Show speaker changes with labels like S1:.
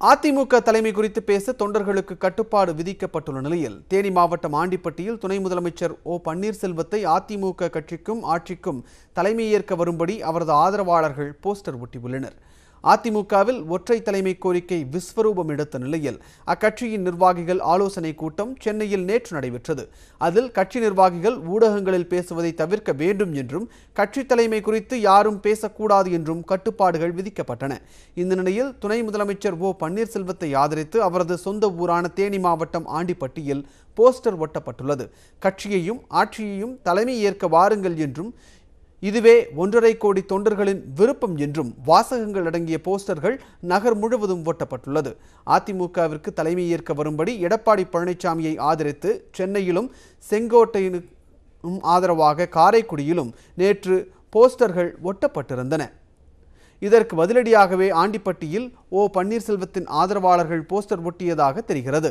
S1: அதிமுக தலைமை குறித்து பேச தொண்டர்களுக்கு கட்டுப்பாடு விதிக்கப்பட்டுள்ள நிலையில் தேனி மாவட்டம் ஆண்டிப்பட்டியில் துணை முதலமைச்சர் ஓ பன்னீர்செல்வத்தை அதிமுக கட்சிக்கும் ஆட்சிக்கும் தலைமையேற்க வரும்படி அவரது ஆதரவாளர்கள் போஸ்டர் ஒட்டியுள்ளனர். அதிமுகவில் ஒற்றை தலைமை கோரிக்கை விஸ்வரூபம் எடுத்த நிலையில் அக்கட்சியின் நிர்வாகிகள் ஆலோசனை கூட்டம் சென்னையில் நேற்று நடைபெற்றது. அதில் கட்சி நிர்வாகிகள் ஊடகங்களில் பேசுவதை தவிர்க்க வேண்டும் என்றும் கட்சி தலைமை குறித்து யாரும் பேசக்கூடாது என்றும் கட்டுப்பாடுகள் விதிக்கப்பட்டன. இந்த நிலையில் துணை முதலமைச்சர் ஓ. பன்னீர்செல்வத்தை ஆதரித்து அவரது சொந்த ஊரான தேனி மாவட்டம் ஆண்டிப்பட்டியில் போஸ்டர் ஒட்டப்பட்டுள்ளது. கட்சியையும் ஆட்சியையும் தலைமை ஏற்க வாருங்கள் என்றும் இதுவே ஒன்றரை கோடி தொண்டர்களின் விருப்பம் என்றும் வாசகங்கள் அடங்கிய போஸ்டர்கள் நகர் முழுவதும் ஒட்டப்பட்டுள்ளது. அதிமுகவிற்கு தலைமை ஏற்க வரும்படி எடப்பாடி பழனிசாமியை ஆதரித்து சென்னையிலும் செங்கோட்டையினும் ஆதரவாக காரைக்குடியிலும் நேற்று போஸ்டர்கள் ஒட்டப்பட்டிருந்தன. இதற்கு பதிலடியாகவே ஆண்டிப்பட்டியில் ஓ பன்னீர்செல்வத்தின் ஆதரவாளர்கள் போஸ்டர் ஒட்டியதாக தெரிகிறது.